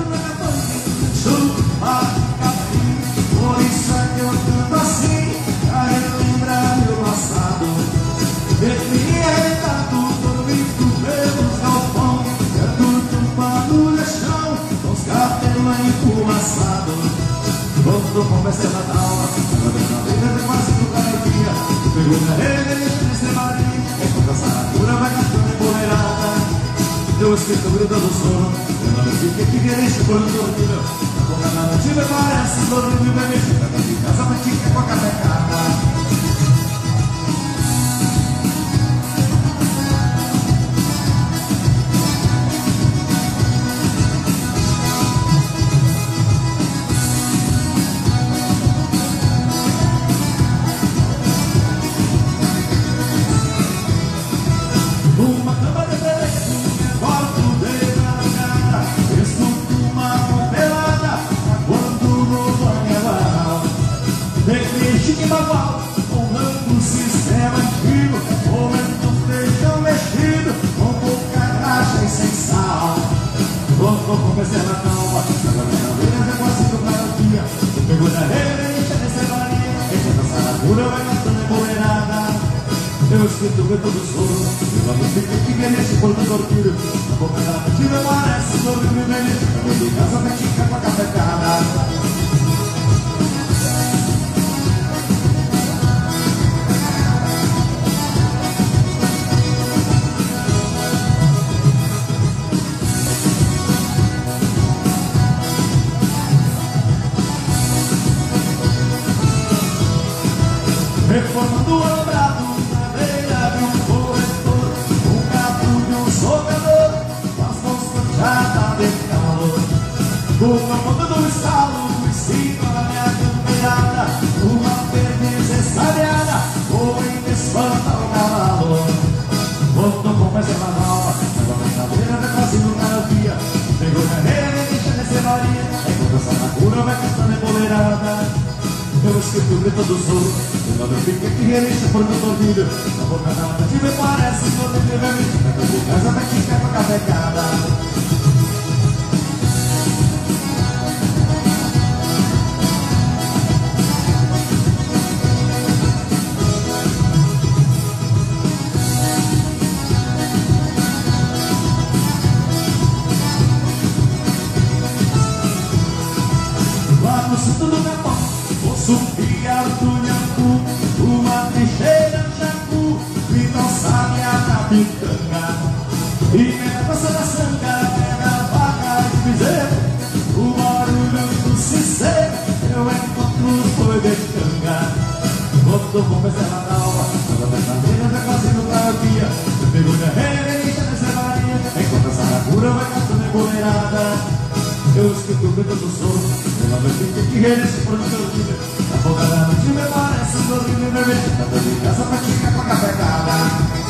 entro na campanha Chupa, capim Por isso é que eu canto assim Pra relembrar meu passado Ele arrebentado Dormindo pelos galpão Canto tampado no chão Com os cabelos enfumaçados Voltou com essa Natal Ela vem na beira, quase no caipia Pegou na rede, ele se marinha Enquanto a saracura vai cantando empoleirada eu escrito gritando sono Eu não fiquei que quereste por um dormido A boca da noite me parece dormir bebê Chega de casa, mas fica eu escuto o vento do sono. Eu não fico que vem nesse porto do orquídeo A boca da mentira parece dormir vermelho Eu vou de casa ficar com a cafecada Reformando o Com a ponta do estalo em cima da minha campeirada Uma perdiz estalhada correndo espanta o cavalo Voltou com mais uma nova Agora na beira da quase no caravia Pegou rede e deixa descer varia Enquanto essa macura vai cantando empoleirada. Eu escuto o grito do sul Eu não fica que relincha por meu ouvido. Na boca da noite me parece todo de vermelho Na de casa vai ficar com a cafecada Lá no centro do capão Vou subir a Artunhacu Uma trincheira jacu. E não sabe a capitanga E pega a coça da sanga Pega a vaca de bezerro O barulho do sincero Eu encontro boi de canga. Botou com na alma Ela vai na beira da quase no caipia Pegou minha reverência nessa maria Enquanto a saracura vai cantando empoleirada eu escuto o grito do sono Ela vai ter que regresse por meu dia Na boca da noite me parece um dormindo vermelho Tá de casa pra ficar com a cafecada